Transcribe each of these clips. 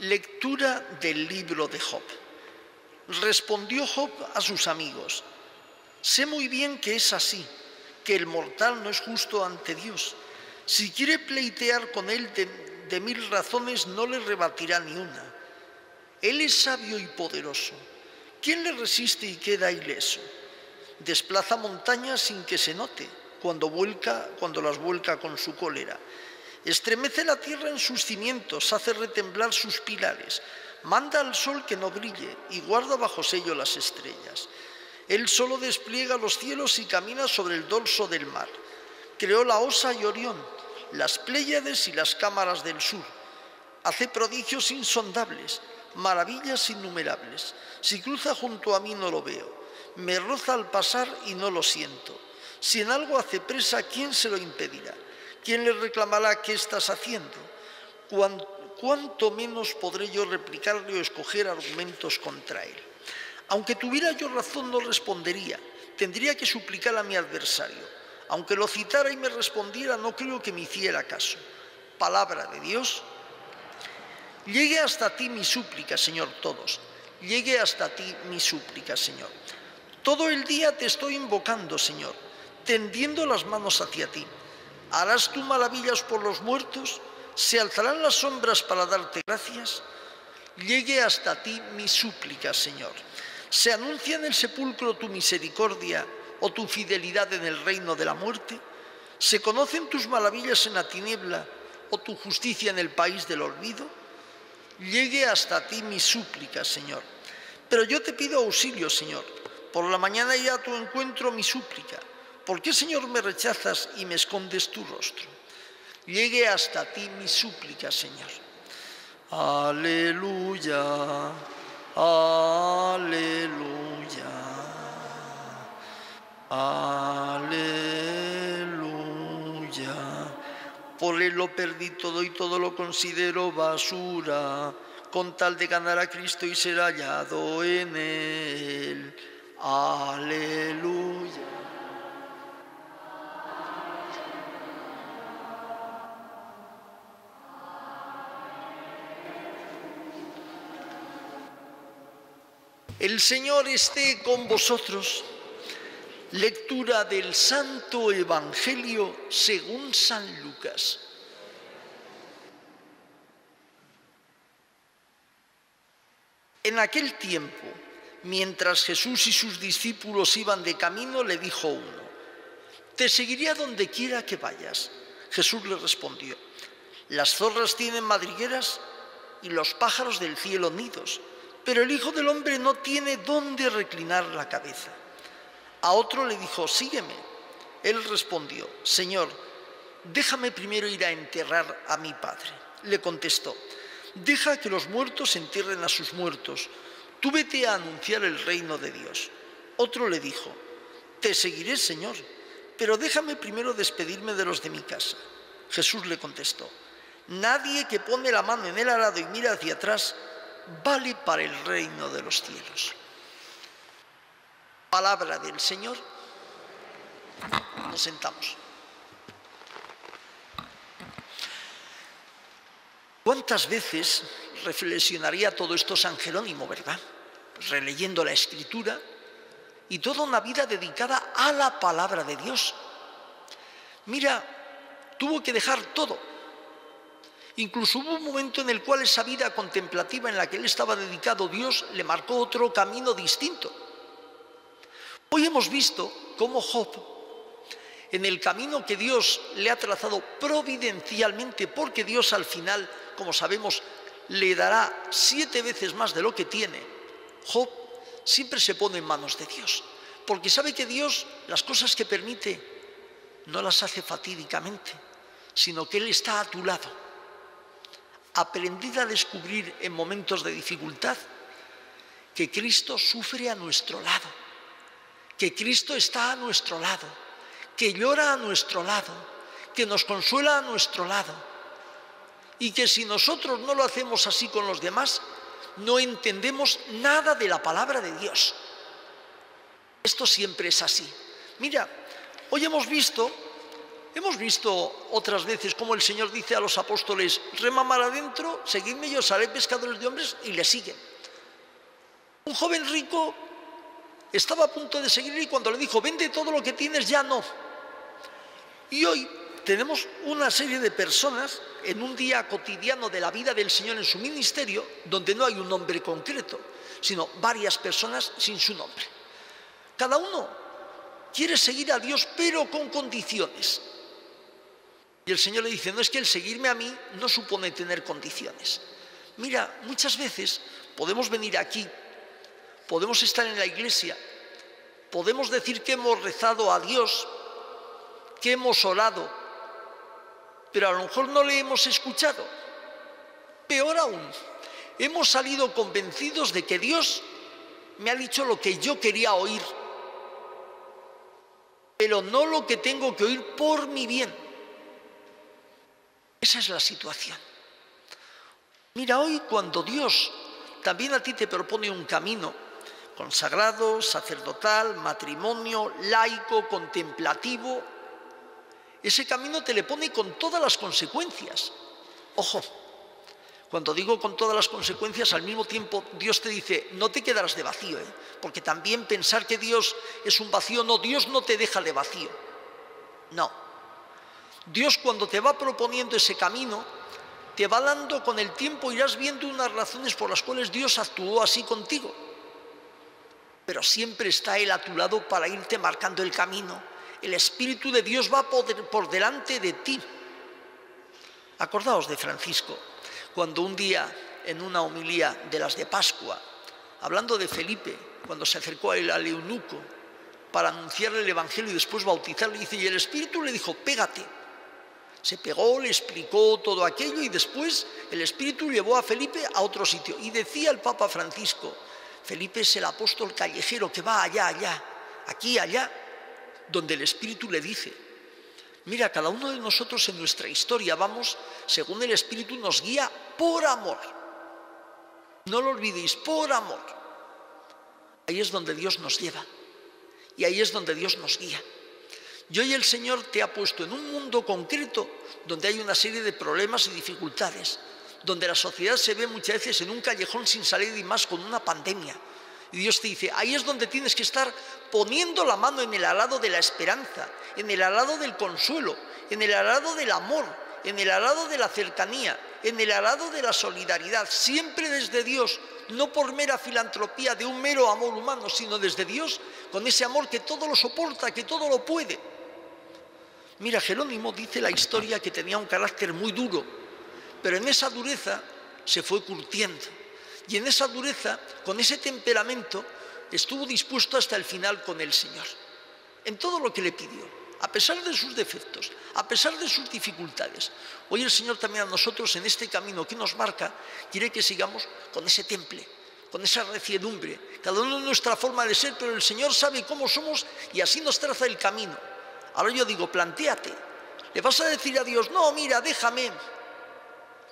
Lectura del libro de Job. Respondió Job a sus amigos, sé muy bien que es así, que el mortal no es justo ante Dios. Si quiere pleitear con él de, mil razones, no le rebatirá ni una. Él es sabio y poderoso. ¿Quién le resiste y queda ileso? Desplaza montañas sin que se note cuando, vuelca, cuando las vuelca con su cólera. Estremece la tierra en sus cimientos, hace retemblar sus pilares, manda al sol que no brille y guarda bajo sello las estrellas. Él solo despliega los cielos y camina sobre el dorso del mar. Creó la Osa y Orión, las Pléyades y las cámaras del sur. Hace prodigios insondables, maravillas innumerables. Si cruza junto a mí no lo veo. Me roza al pasar y no lo siento. Si en algo hace presa, ¿quién se lo impedirá? ¿Quién le reclamará qué estás haciendo? ¿Cuánto menos podré yo replicarle o escoger argumentos contra él? Aunque tuviera yo razón, no respondería. Tendría que suplicar a mi adversario. Aunque lo citara y me respondiera, no creo que me hiciera caso. Palabra de Dios. Llegue hasta ti mi súplica, Señor, todos. Llegue hasta ti mi súplica, Señor. Todo el día te estoy invocando, Señor, tendiendo las manos hacia ti. ¿Harás tú maravillas por los muertos? ¿Se alzarán las sombras para darte gracias? Llegue hasta ti mi súplica, Señor. ¿Se anuncia en el sepulcro tu misericordia o tu fidelidad en el reino de la muerte? ¿Se conocen tus maravillas en la tiniebla o tu justicia en el país del olvido? Llegue hasta ti mi súplica, Señor. Pero yo te pido auxilio, Señor. Por la mañana irá a tu encuentro mi súplica. ¿Por qué, Señor, me rechazas y me escondes tu rostro? Llegue hasta ti mi súplica, Señor. Aleluya, aleluya, aleluya. Por él lo perdí todo y todo lo considero basura, con tal de ganar a Cristo y ser hallado en él. Aleluya. El Señor esté con vosotros. Lectura del Santo Evangelio según San Lucas. En aquel tiempo, mientras Jesús y sus discípulos iban de camino, le dijo uno, Te seguiré donde quiera que vayas. Jesús le respondió, Las zorras tienen madrigueras y los pájaros del cielo nidos pero el Hijo del Hombre no tiene dónde reclinar la cabeza. A otro le dijo, sígueme. Él respondió, Señor, déjame primero ir a enterrar a mi Padre. Le contestó, deja que los muertos entierren a sus muertos, tú vete a anunciar el reino de Dios. Otro le dijo, te seguiré, Señor, pero déjame primero despedirme de los de mi casa. Jesús le contestó, nadie que pone la mano en el arado y mira hacia atrás vale para el reino de los cielos. Palabra del Señor. Nos sentamos. ¿Cuántas veces reflexionaría todo esto San Jerónimo, verdad? Releyendo la escritura y toda una vida dedicada a la palabra de Dios. Mira, tuvo que dejar todo Incluso hubo un momento en el cual esa vida contemplativa en la que él estaba dedicado, Dios le marcó otro camino distinto. Hoy hemos visto cómo Job, en el camino que Dios le ha trazado providencialmente, porque Dios al final, como sabemos, le dará siete veces más de lo que tiene, Job siempre se pone en manos de Dios, porque sabe que Dios las cosas que permite no las hace fatídicamente, sino que Él está a tu lado aprendid a descubrir en momentos de dificultad que Cristo sufre a nuestro lado, que Cristo está a nuestro lado, que llora a nuestro lado, que nos consuela a nuestro lado y que si nosotros no lo hacemos así con los demás, no entendemos nada de la palabra de Dios. Esto siempre es así. Mira, hoy hemos visto Hemos visto otras veces cómo el Señor dice a los apóstoles, remamar adentro, seguidme, yo haré pescadores de hombres, y le siguen. Un joven rico estaba a punto de seguirle y cuando le dijo, vende todo lo que tienes, ya no. Y hoy tenemos una serie de personas en un día cotidiano de la vida del Señor en su ministerio, donde no hay un nombre concreto, sino varias personas sin su nombre. Cada uno quiere seguir a Dios, pero con condiciones. Y el Señor le dice, no es que el seguirme a mí no supone tener condiciones. Mira, muchas veces podemos venir aquí, podemos estar en la iglesia, podemos decir que hemos rezado a Dios, que hemos orado, pero a lo mejor no le hemos escuchado. Peor aún, hemos salido convencidos de que Dios me ha dicho lo que yo quería oír, pero no lo que tengo que oír por mi bien. Esa es la situación. Mira, hoy cuando Dios también a ti te propone un camino consagrado, sacerdotal, matrimonio, laico, contemplativo, ese camino te le pone con todas las consecuencias. Ojo, cuando digo con todas las consecuencias, al mismo tiempo Dios te dice, no te quedarás de vacío, ¿eh? porque también pensar que Dios es un vacío, no, Dios no te deja de vacío. No, Dios cuando te va proponiendo ese camino, te va dando con el tiempo, irás viendo unas razones por las cuales Dios actuó así contigo. Pero siempre está Él a tu lado para irte marcando el camino. El Espíritu de Dios va por delante de ti. Acordaos de Francisco, cuando un día en una homilía de las de Pascua, hablando de Felipe, cuando se acercó a él al eunuco para anunciarle el Evangelio y después bautizarle, dice, y el Espíritu le dijo, pégate se pegó, le explicó todo aquello y después el Espíritu llevó a Felipe a otro sitio. Y decía el Papa Francisco, Felipe es el apóstol callejero que va allá, allá, aquí, allá, donde el Espíritu le dice, mira, cada uno de nosotros en nuestra historia vamos según el Espíritu nos guía por amor. No lo olvidéis, por amor. Ahí es donde Dios nos lleva y ahí es donde Dios nos guía. Y hoy el Señor te ha puesto en un mundo concreto donde hay una serie de problemas y dificultades, donde la sociedad se ve muchas veces en un callejón sin salir y más con una pandemia. Y Dios te dice, ahí es donde tienes que estar poniendo la mano en el arado de la esperanza, en el arado del consuelo, en el arado del amor, en el arado de la cercanía, en el arado de la solidaridad, siempre desde Dios, no por mera filantropía de un mero amor humano, sino desde Dios, con ese amor que todo lo soporta, que todo lo puede. Mira, Jerónimo dice la historia que tenía un carácter muy duro, pero en esa dureza se fue curtiendo. Y en esa dureza, con ese temperamento, estuvo dispuesto hasta el final con el Señor, en todo lo que le pidió, a pesar de sus defectos, a pesar de sus dificultades. Hoy el Señor también a nosotros en este camino que nos marca quiere que sigamos con ese temple, con esa reciedumbre, cada uno en nuestra forma de ser, pero el Señor sabe cómo somos y así nos traza el camino. Ahora yo digo, planteate. Le vas a decir a Dios, no, mira, déjame.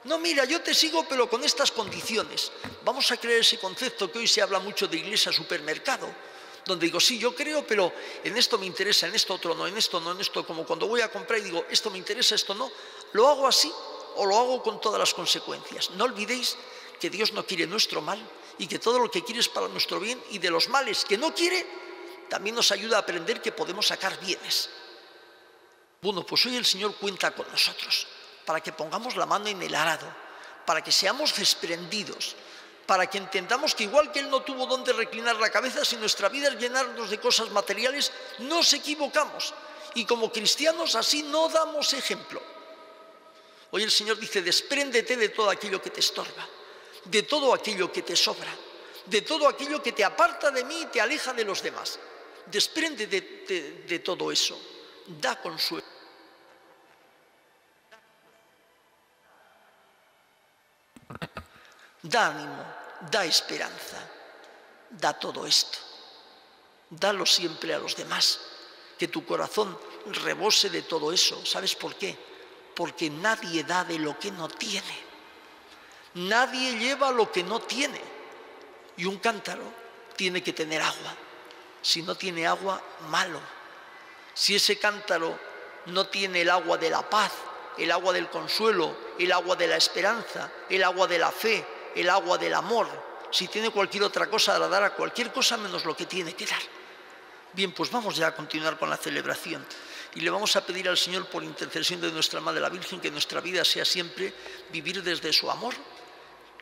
No, mira, yo te sigo, pero con estas condiciones. Vamos a creer ese concepto que hoy se habla mucho de iglesia supermercado, donde digo, sí, yo creo, pero en esto me interesa, en esto otro no, en esto no, en esto, como cuando voy a comprar y digo, esto me interesa, esto no. ¿Lo hago así o lo hago con todas las consecuencias? No olvidéis que Dios no quiere nuestro mal y que todo lo que quiere es para nuestro bien y de los males que no quiere, también nos ayuda a aprender que podemos sacar bienes. Bueno, pues hoy el Señor cuenta con nosotros para que pongamos la mano en el arado, para que seamos desprendidos, para que entendamos que igual que Él no tuvo donde reclinar la cabeza, si nuestra vida es llenarnos de cosas materiales, nos equivocamos. Y como cristianos así no damos ejemplo. Hoy el Señor dice, despréndete de todo aquello que te estorba, de todo aquello que te sobra, de todo aquello que te aparta de mí y te aleja de los demás. Despréndete de, de todo eso, da consuelo. Da ánimo, da esperanza, da todo esto. Dalo siempre a los demás. Que tu corazón rebose de todo eso. ¿Sabes por qué? Porque nadie da de lo que no tiene. Nadie lleva lo que no tiene. Y un cántaro tiene que tener agua. Si no tiene agua, malo. Si ese cántaro no tiene el agua de la paz, el agua del consuelo, el agua de la esperanza, el agua de la fe, el agua del amor. Si tiene cualquier otra cosa, la dará cualquier cosa menos lo que tiene que dar. Bien, pues vamos ya a continuar con la celebración y le vamos a pedir al Señor por intercesión de nuestra Madre la Virgen que nuestra vida sea siempre vivir desde su amor,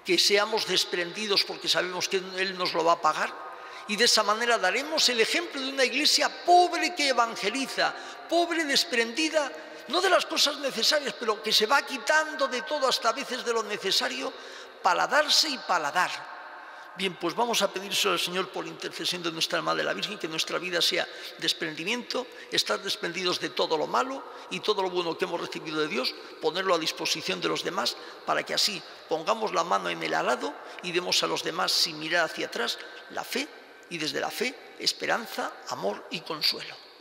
que seamos desprendidos porque sabemos que Él nos lo va a pagar y de esa manera daremos el ejemplo de una iglesia pobre que evangeliza, pobre desprendida no de las cosas necesarias, pero que se va quitando de todo hasta a veces de lo necesario para darse y para dar. Bien, pues vamos a pedírselo al Señor por intercesión de nuestra Madre la Virgen, que nuestra vida sea desprendimiento, estar desprendidos de todo lo malo y todo lo bueno que hemos recibido de Dios, ponerlo a disposición de los demás, para que así pongamos la mano en el arado y demos a los demás, sin mirar hacia atrás, la fe y desde la fe, esperanza, amor y consuelo.